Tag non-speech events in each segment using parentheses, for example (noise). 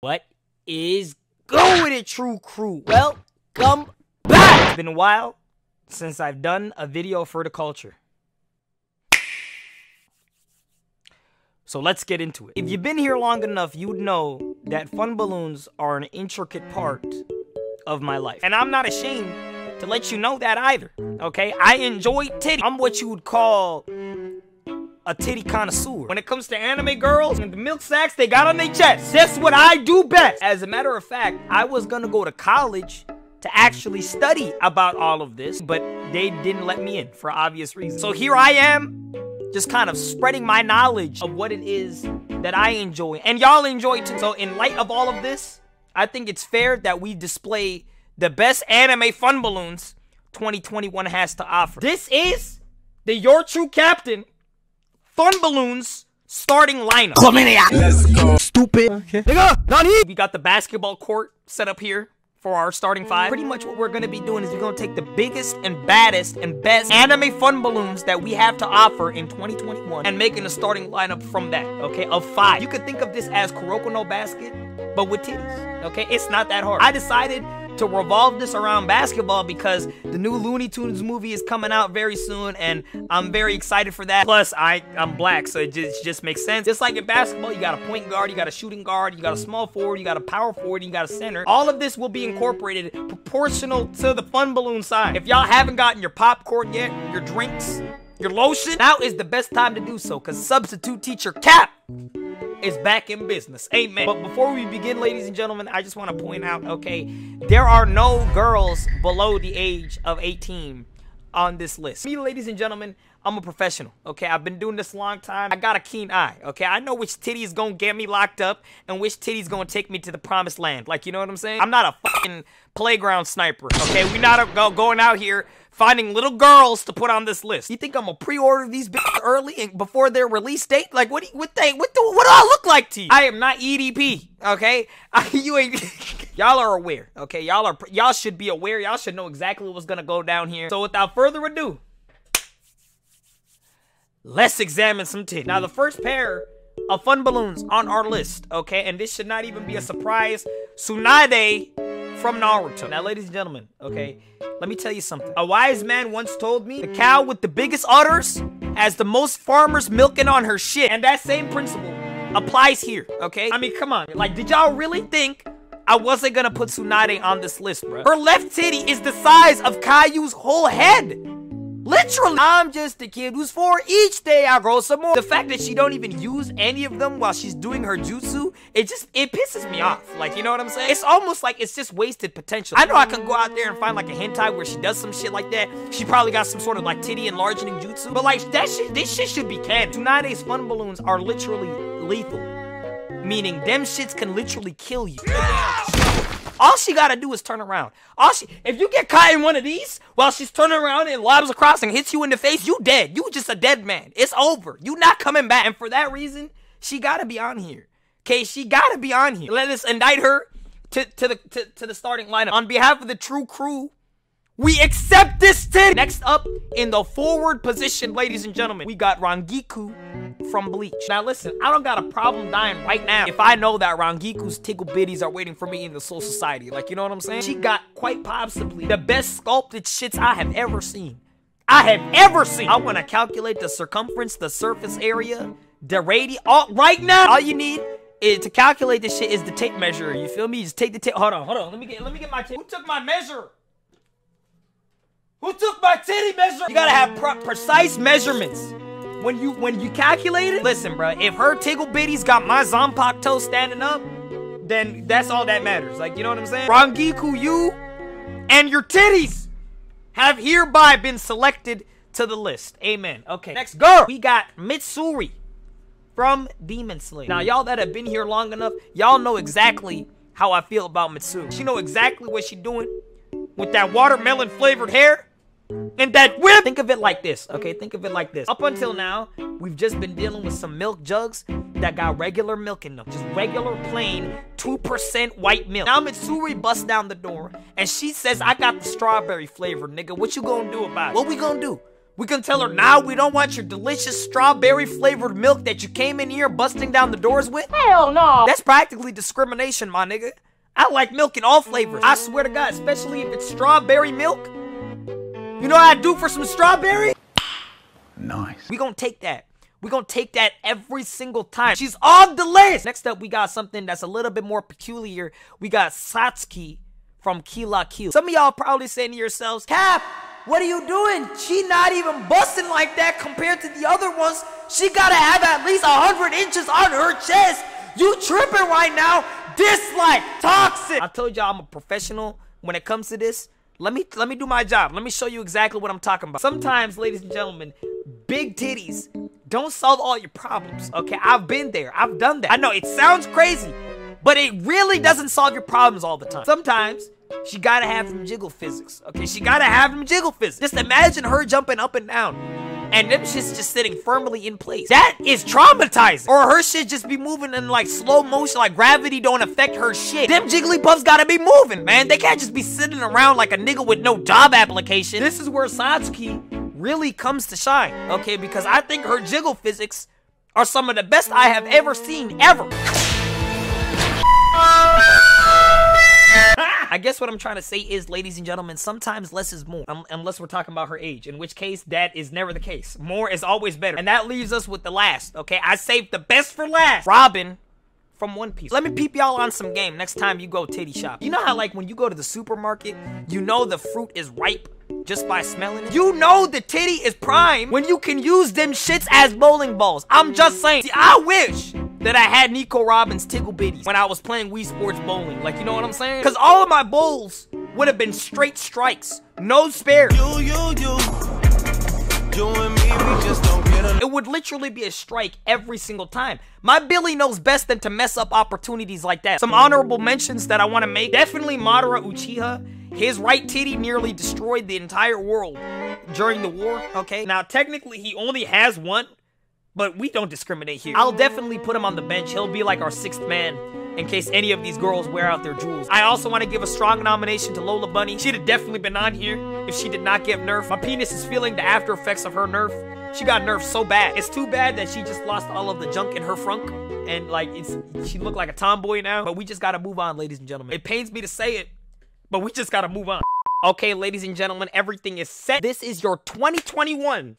What is going it, Trew Crew? Well, come back! It's been a while since I've done a video for the culture. So let's get into it. If you've been here long enough, you'd know that fun balloons are an intricate part of my life. And I'm not ashamed to let you know that either, okay? I enjoy titty. I'm what you would call a titty connoisseur. When it comes to anime girls and the milk sacks they got on their chest, that's what I do best. As a matter of fact, I was gonna go to college to actually study about all of this, but they didn't let me in for obvious reasons. So here I am, just kind of spreading my knowledge of what it is that I enjoy, and y'all enjoy too. So in light of all of this, I think it's fair that we display the best anime fun balloons 2021 has to offer. This is the Your True Captain Fun Balloons starting lineup. Let's go. Stupid. Okay. Nigga, Nani! We got the basketball court set up here for our starting five. Pretty much what we're gonna be doing is we're gonna take the biggest and baddest and best anime fun balloons that we have to offer in 2021 and making a starting lineup from that, okay, of five. You could think of this as Kuroko no Basket, but with titties, okay? It's not that hard. I decided to revolve this around basketball because the new Looney Tunes movie is coming out very soon and I'm very excited for that. Plus, I, I'm black, so it just, it just makes sense. Just like in basketball, you got a point guard, you got a shooting guard, you got a small forward, you got a power forward, you got a center. All of this will be incorporated proportional to the fun balloon side. If y'all haven't gotten your popcorn yet, your drinks, your lotion, now is the best time to do so because substitute teacher Cap is back in business. Amen. But before we begin, ladies and gentlemen, I just want to point out, okay, there are no girls below the age of 18 on this list. Me, ladies and gentlemen, I'm a professional, okay? I've been doing this a long time. I got a keen eye, okay? I know which titty is gonna get me locked up and which titty is gonna take me to the promised land. Like, you know what I'm saying? I'm not a fucking playground sniper, okay? We not a, go, going out here finding little girls to put on this list. You think I'm gonna pre-order these bitches early and before their release date? Like, what? Do you, what they? What do? What do I look like to you? I am not EDP. Okay, (laughs) I, you ain't. (laughs) y'all are aware. Okay, y'all are. Y'all should be aware. Y'all should know exactly what's gonna go down here. So without further ado, let's examine some titties. Now the mm. first pair of fun balloons on our list. Okay, and this should not even be a surprise. Tsunade from Naruto. Now, ladies and gentlemen, okay, mm. let me tell you something. A wise man once told me the cow with the biggest udders has the most farmers milking on her shit. And that same principle applies here, okay? I mean, come on. Like, did y'all really think I wasn't gonna put Tsunade on this list, bro? Her left titty is the size of Caillou's whole head. Literally, I'm just a kid who's four. Each day I grow some more. The fact that she don't even use any of them while she's doing her jutsu, it just, it pisses me off. Like, you know what I'm saying? It's almost like it's just wasted potential. I know I can go out there and find like a hentai where she does some shit like that. She probably got some sort of like titty enlarging jutsu. But like, that shit, this shit should be canon. Tsunade's fun balloons are literally lethal. Meaning, them shits can literally kill you. All she gotta do is turn around. All she, if you get caught in one of these while she's turning around and lobs across and hits you in the face, you dead. You just a dead man. It's over. You not coming back. And for that reason, she gotta be on here. Okay, she gotta be on here. Let us indict her to, to the to, to the starting lineup. On behalf of the trew crew, we accept this titty. Next up in the forward position, ladies and gentlemen, we got Rangiku from Bleach. Now listen, I don't got a problem dying right now if I know that Rangiku's tickle bitties are waiting for me in the Soul Society. Like, you know what I'm saying? She got quite possibly the best sculpted shits I have ever seen. I have ever seen. I want to calculate the circumference, the surface area, the radius. All oh, right now, all you need is to calculate this shit is the tape measure. You feel me? just take the tape. Hold on, hold on. Let me get let me get my tape. Who took my measure? Who took my titty measure? You gotta have pre precise measurements. When you when you calculate it, listen, bro. If her tickle bitties got my Zanpakuto toe standing up, then that's all that matters. Like, you know what I'm saying? Rangiku, you and your titties have hereby been selected to the list. Amen. Okay, next girl. We got Mitsuri from Demon Slayer. Now, y'all that have been here long enough, y'all know exactly how I feel about Mitsuri. She know exactly what she doing with that watermelon flavored hair and that whip. Think of it like this, okay? Think of it like this. Up until now, we've just been dealing with some milk jugs that got regular milk in them. Just regular, plain, 2% white milk. Now Mitsuri busts down the door and she says, I got the strawberry flavor, nigga. What you gonna do about it? What we gonna do? We can tell her, nah, we don't want your delicious strawberry flavored milk that you came in here busting down the doors with. Hell no. That's practically discrimination, my nigga. I like milk in all flavors. I swear to God, especially if it's strawberry milk. You know what I do for some strawberry? Nice. We gonna take that. We gonna take that every single time. She's on the list. Next up, we got something that's a little bit more peculiar. We got Satsuki from Kill la Kill. Some of y'all probably saying to yourselves, Cap, what are you doing? She not even busting like that compared to the other ones. She gotta have at least 100 inches on her chest. You tripping right now. Dislike, toxic. I told y'all I'm a professional when it comes to this. Let me let me do my job. Let me show you exactly what I'm talking about. Sometimes, ladies and gentlemen, big titties don't solve all your problems. Okay, I've been there. I've done that. I know it sounds crazy, but it really doesn't solve your problems all the time. Sometimes she gotta have some jiggle physics. Okay, she gotta have some jiggle physics. Just imagine her jumping up and down. And them shit's just sitting firmly in place. That is traumatizing. Or her shit just be moving in like slow motion, like gravity don't affect her shit. Them Jigglypuffs gotta be moving, man. They can't just be sitting around like a nigga with no job application. This is where Satsuki really comes to shine, okay? Because I think her jiggle physics are some of the best I have ever seen, ever. (laughs) I guess what I'm trying to say is, ladies and gentlemen, sometimes less is more. Um, unless we're talking about her age, in which case that is never the case. More is always better. And that leaves us with the last, okay? I saved the best for last. Robin from One Piece. Let me peep y'all on some game next time you go titty shop. You know how like when you go to the supermarket, you know the fruit is ripe just by smelling it? You know the titty is prime when you can use them shits as bowling balls. I'm just saying. See, I wish that I had Nico Robin's tickle bitties when I was playing Wii Sports bowling. Like, you know what I'm saying? Because all of my bowls would have been straight strikes, no spare. You, you, you. You and me, we just don't get. It would literally be a strike every single time. My Billy knows best than to mess up opportunities like that. Some honorable mentions that I want to make. Definitely Madara Uchiha. His right titty nearly destroyed the entire world during the war, okay? Now, technically, he only has one, but we don't discriminate here. I'll definitely put him on the bench. He'll be like our sixth man in case any of these girls wear out their jewels. I also want to give a strong nomination to Lola Bunny. She'd have definitely been on here if she did not get nerfed. My penis is feeling the after effects of her nerf. She got nerfed so bad. It's too bad that she just lost all of the junk in her frunk. And like it's she looked like a tomboy now. But we just gotta move on, ladies and gentlemen. It pains me to say it, but we just gotta move on. Okay, ladies and gentlemen, everything is set. This is your 2021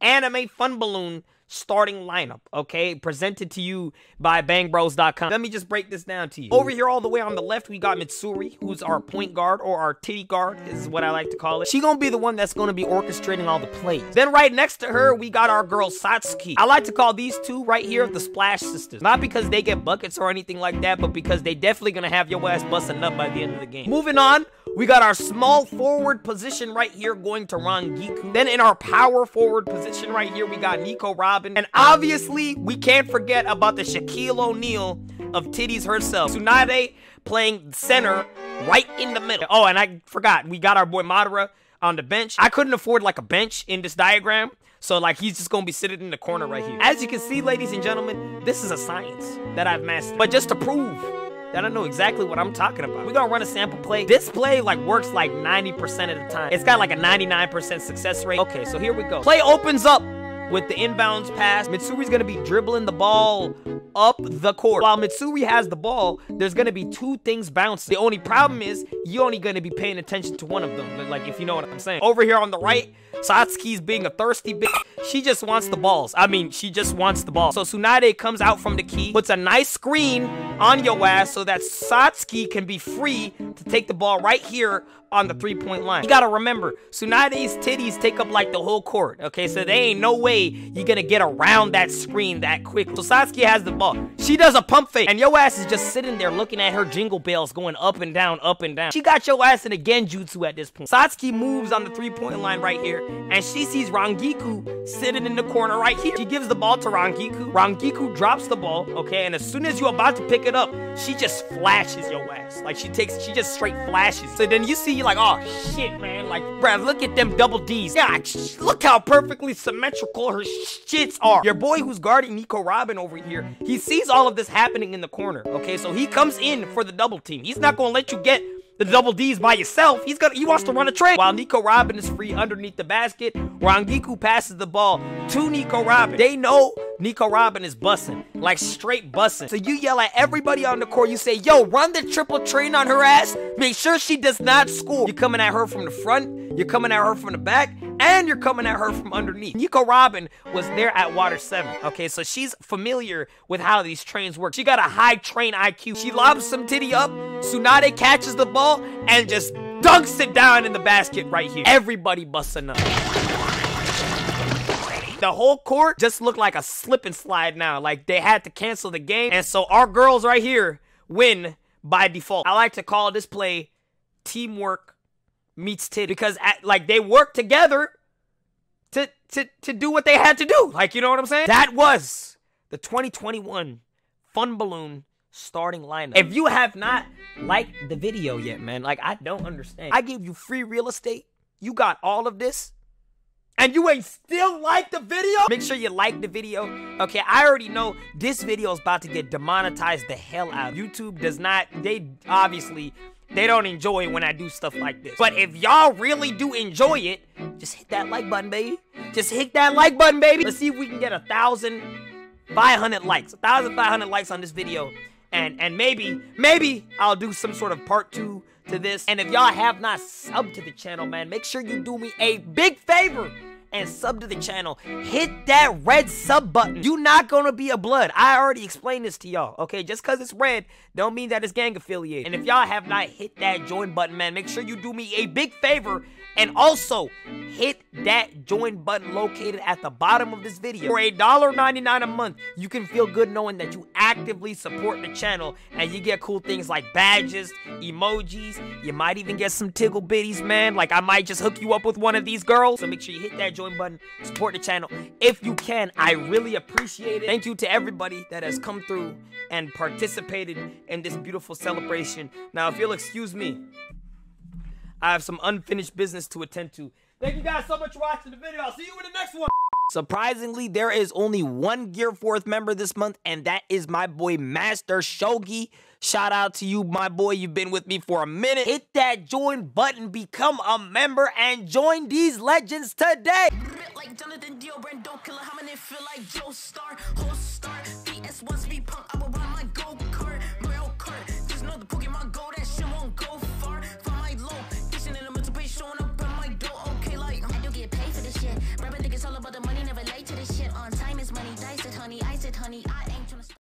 Anime Fun Balloon starting lineup, okay? Presented to you by bangbros.com. Let me just break this down to you. Over here, all the way on the left, we got Mitsuri, who's our point guard or our titty guard, is what I like to call it. She gonna be the one that's gonna be orchestrating all the plays. Then right next to her, we got our girl Satsuki. I like to call these two right here the Splash Sisters. Not because they get buckets or anything like that, but because they definitely gonna have your ass busting up by the end of the game. Moving on, we got our small forward position right here going to Rangiku. Then in our power forward position right here, we got Nico Robin. And obviously, we can't forget about the Shaquille O'Neal of titties herself. Tsunade playing center right in the middle. Oh, and I forgot, we got our boy Madara on the bench. I couldn't afford like a bench in this diagram. So like he's just gonna be sitting in the corner right here. As you can see, ladies and gentlemen, this is a science that I've mastered. But just to prove that I know exactly what I'm talking about. We're gonna run a sample play. This play like works like 90% of the time. It's got like a 99% success rate. Okay, so here we go. Play opens up with the inbounds pass. Mitsuri's gonna be dribbling the ball up the court. While Mitsuri has the ball, there's gonna be two things bouncing. The only problem is you're only gonna be paying attention to one of them. Like if you know what I'm saying. Over here on the right, Satsuki's being a thirsty bitch. She just wants the balls. I mean, she just wants the ball. So Tsunade comes out from the key, puts a nice screen on your ass so that Satsuki can be free to take the ball right here on the three-point line. You gotta remember, Tsunade's titties take up like the whole court, okay? So there ain't no way you're gonna get around that screen that quick. So Satsuki has the ball. She does a pump fake, and your ass is just sitting there looking at her jingle bells going up and down, up and down. She got your ass in a genjutsu at this point. Satsuki moves on the three-point line right here, and she sees Rangiku sitting in the corner right here. She gives the ball to Rangiku. Rangiku drops the ball, okay? And as soon as you're about to pick it up, she just flashes your ass. Like she takes, she just straight flashes. So then you see, you're like, oh shit, man. Like, bruh, look at them double D's. Yeah, look how perfectly symmetrical her shits are. Your boy who's guarding Nico Robin over here, he sees all of this happening in the corner, okay? So he comes in for the double team. He's not gonna let you get the double D's by yourself. He's gonna he wants to run a train. While Nico Robin is free underneath the basket, Rangiku passes the ball to Nico Robin. They know Nico Robin is bussing, like straight bussing. So you yell at everybody on the court. You say, yo, run the triple train on her ass. Make sure she does not score. You're coming at her from the front, you're coming at her from the back, and you're coming at her from underneath. Nico Robin was there at Water 7, okay? So she's familiar with how these trains work. She got a high train IQ. She lobs some titty up, Tsunade catches the ball, and just dunks it down in the basket right here. Everybody busting up. The whole court just looked like a slip and slide now. Like they had to cancel the game. And so our girls right here win by default. I like to call this play teamwork meets tit because at, like they work together to, to, to do what they had to do. Like, you know what I'm saying? That was the 2021 Fun Balloon starting lineup. If you have not liked the video yet, man, like I don't understand. I gave you free real estate. You got all of this and you ain't still like the video? Make sure you like the video. Okay, I already know this video is about to get demonetized the hell out. YouTube does not, they obviously, they don't enjoy when I do stuff like this. But if y'all really do enjoy it, just hit that like button, baby. Just hit that like button, baby. Let's see if we can get a thousand five hundred likes. A thousand five hundred likes on this video. And and maybe, maybe I'll do some sort of part two to this. And if y'all have not subbed to the channel, man, make sure you do me a big favor and sub to the channel. Hit that red sub button. You're not gonna be a blood. I already explained this to y'all, okay? Just because it's red don't mean that it's gang affiliated. And if y'all have not hit that join button, man, make sure you do me a big favor and also hit that join button located at the bottom of this video. For $1.99 a month, you can feel good knowing that you actively support the channel and you get cool things like badges, emojis, you might even get some tickle bitties, man. Like I might just hook you up with one of these girls. So make sure you hit that join button, support the channel if you can. I really appreciate it. Thank you to everybody that has come through and participated in this beautiful celebration. Now, if you'll excuse me, I have some unfinished business to attend to. Thank you guys so much for watching the video. I'll see you in the next one. Surprisingly, there is only one Gear Force member this month, and that is my boy Master Shogi. Shout out to you, my boy. You've been with me for a minute. Hit that join button, become a member, and join these legends today. Like Jonathan Dio, Brand, don't kill it. How many feel like Joe Star? Star. BS me punk.